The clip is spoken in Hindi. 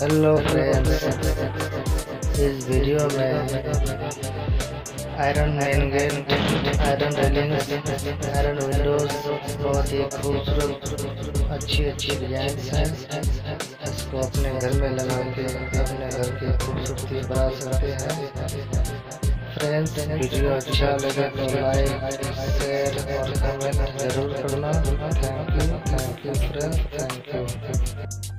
हेलो फ्रेंड्स इस वीडियो में iron man gate iron railing iron windows बहुत ही खूबसूरत अच्छी अच्छी डिज़ाइन है। इसको अपने घर में लगा के, अपने घर की खूबसूरती बढ़ा सकते हैं। फ्रेंड्स वीडियो अच्छा लगे तो लाइक शेयर और कमेंट ज़रूर करना। Thank you thank you friends thank you